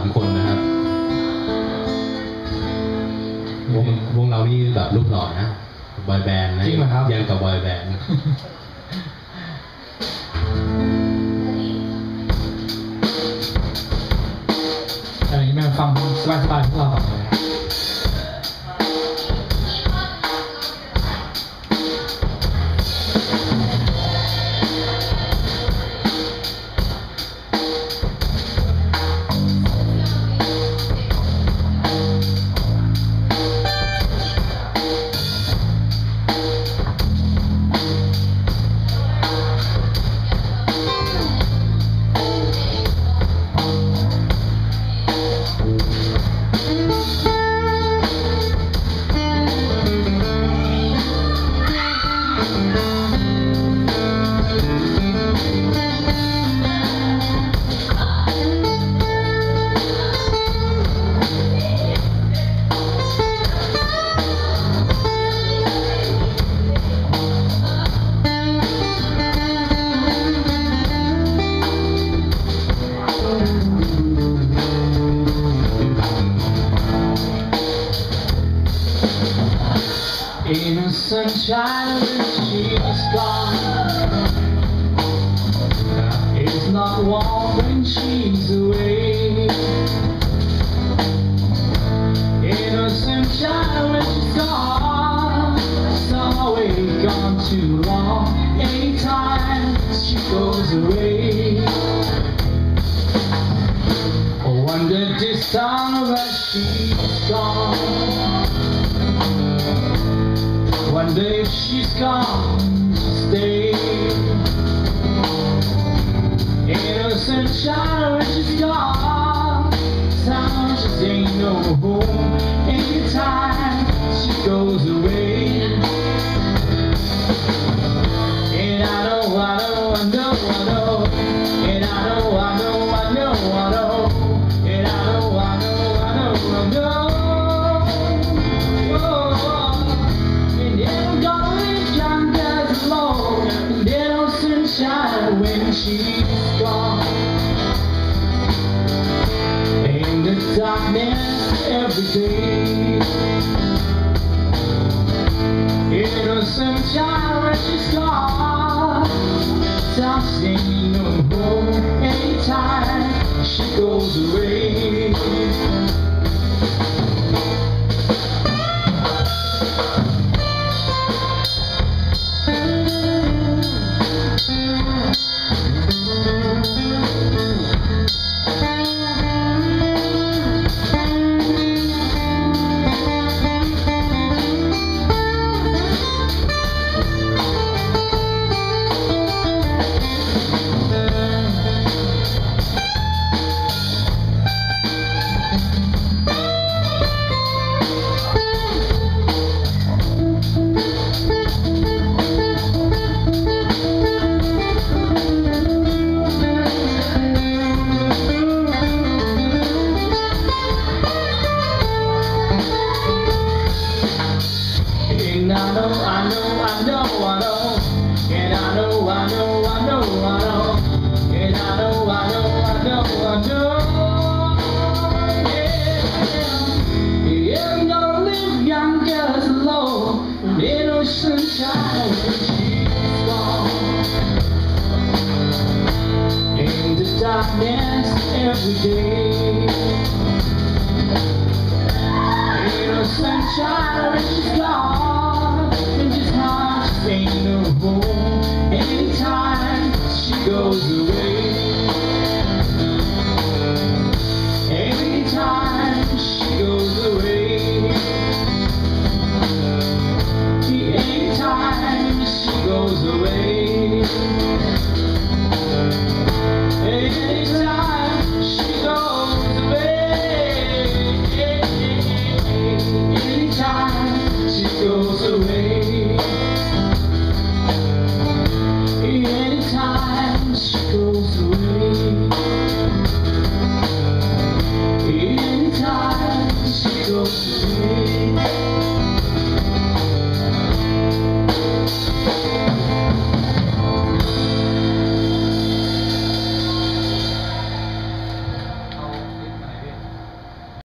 ามคนนะครับ วงวงเรานี่แบบรูปหล่อนะบอยแบนด์นะจริงเหรอครับ ยังกับบอยแบนด์อะไรนี้มาฟังสบายๆพวกเราก่อนเลย Innocent child, she's gone. It's not warm when she's away. In Innocent child, when she's gone. Some away, gone too long. Anytime she goes away. I wonder this time where she's gone. Wonder if she's gone stay. Innocent child, when she's gone. In the darkness every day. Innocent child she's gone. Something no home anytime she goes away. know, I know, I know, and I know, I know, I know, I know, and I know, I know, I know, I know, yeah. yeah I'm gonna live young, girls low, little sunshine in the darkness every day. Hey,